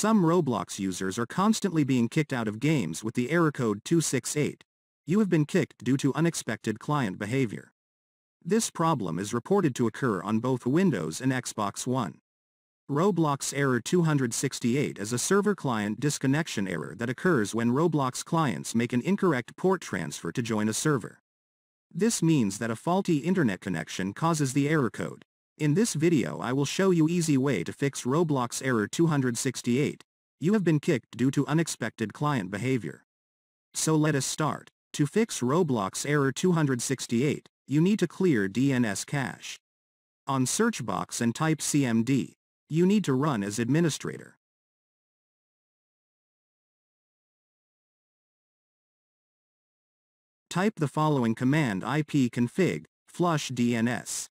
Some Roblox users are constantly being kicked out of games with the error code 268. You have been kicked due to unexpected client behavior. This problem is reported to occur on both Windows and Xbox One. Roblox Error 268 is a server-client disconnection error that occurs when Roblox clients make an incorrect port transfer to join a server. This means that a faulty internet connection causes the error code. In this video I will show you easy way to fix Roblox error 268. You have been kicked due to unexpected client behavior. So let us start. To fix Roblox error 268, you need to clear DNS cache. On search box and type CMD. You need to run as administrator. Type the following command ipconfig, flush DNS.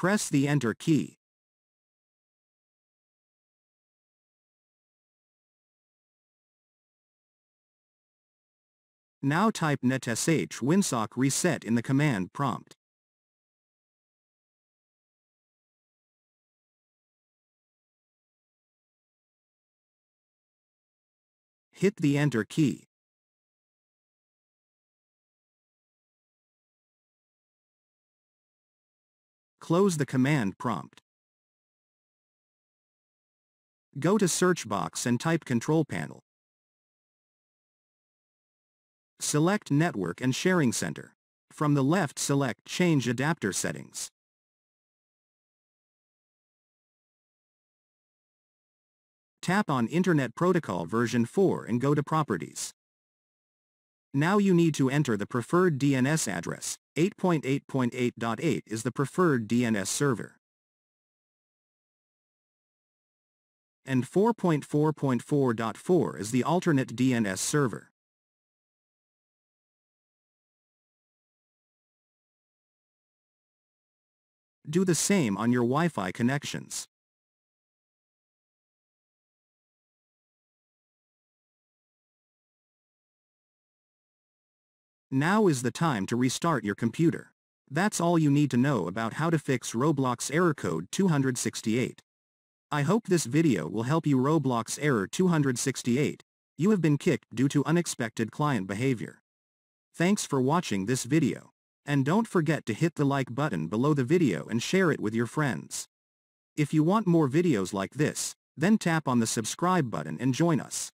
Press the Enter key. Now type netsh winsock reset in the command prompt. Hit the Enter key. Close the command prompt. Go to search box and type control panel. Select Network and Sharing Center. From the left select Change Adapter Settings. Tap on Internet Protocol version 4 and go to Properties. Now you need to enter the preferred DNS address. 8.8.8.8 is the preferred DNS server. And 4.4.4.4 is the alternate DNS server. Do the same on your Wi-Fi connections. Now is the time to restart your computer. That's all you need to know about how to fix Roblox error code 268. I hope this video will help you Roblox error 268. You have been kicked due to unexpected client behavior. Thanks for watching this video. And don't forget to hit the like button below the video and share it with your friends. If you want more videos like this, then tap on the subscribe button and join us.